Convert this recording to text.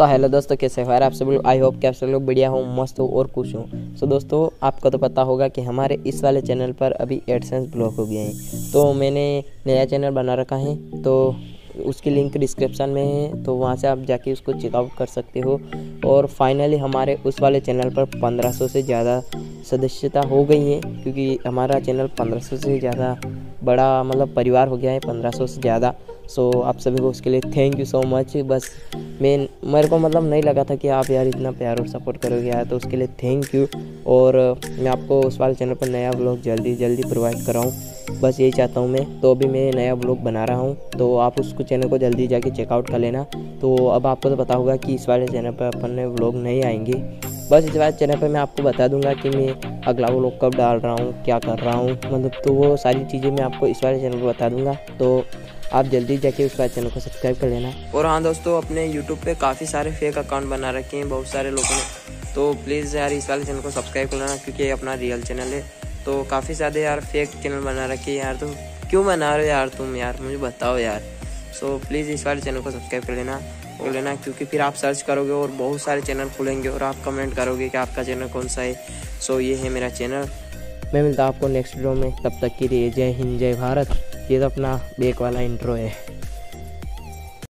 So hello दोस्तों, कैसे हो आप सब लोग? आई होप कि आप सब लोग बढ़िया हो, मस्त हो और खुश हो। सो दोस्तों, आपको तो पता होगा कि हमारे इस वाले चैनल पर अभी एडसेंस ब्लॉक हो गए हैं। तो मैंने नया चैनल बना रखा है तो उसकी लिंक डिस्क्रिप्शन में है तो वहाँ से आप जाके उसको चेकआउट कर सकते हो। और फाइनली हमारे उस वाले चैनल पर 1500 से ज़्यादा सदस्यता हो गई है, क्योंकि हमारा चैनल 1500 से ज़्यादा बड़ा मतलब परिवार हो गया है 1500 से ज़्यादा। सो so, आप सभी को उसके लिए थैंक यू सो मच बस मैं मेरे को मतलब नहीं लगा था कि आप यार इतना प्यार और सपोर्ट करोगे यार तो उसके लिए थैंक यू और मैं आपको उस वाले चैनल पर नया ब्लॉग जल्दी जल्दी प्रोवाइड कराऊँ. बस यही चाहता हूँ मैं तो अभी मैं नया ब्लॉग बना रहा हूँ तो आप उसको चैनल को जल्दी जाके चेकआउट कर लेना. तो अब आपको तो पता होगा कि इस वाले चैनल पर अपन ने ब्लॉग नहीं आएँगे. बस इस वाले चैनल पर मैं आपको बता दूँगा कि मैं अगला ब्लॉग कब डाल रहा हूँ क्या कर रहा हूँ. मतलब तो वो सारी चीज़ें मैं आपको इस वाले चैनल पर बता दूँगा. तो आप जल्दी जाके उस वाले चैनल को सब्सक्राइब कर लेना। और हाँ दोस्तों अपने यूट्यूब पे काफ़ी सारे फेक अकाउंट बना रखे हैं बहुत सारे लोगों ने। तो प्लीज़ यार इस वाले चैनल को सब्सक्राइब कर लेना क्योंकि ये अपना रियल चैनल है। तो काफ़ी ज़्यादा यार फेक चैनल बना रखे यार तो क्यों बना रहे हो यार तुम यार? मुझे बताओ यार। सो प्लीज़ इस वाले चैनल को सब्सक्राइब कर लेना कर लेना क्योंकि फिर आप सर्च करोगे और बहुत सारे चैनल खुलेंगे और आप कमेंट करोगे कि आपका चैनल कौन सा है। सो ये है मेरा चैनल मैं मिलता हूँ आपको नेक्स्ट वीडियो में। तब तक के लिए जय हिंद जय भारत। ये तो अपना बेक वाला इंट्रो है।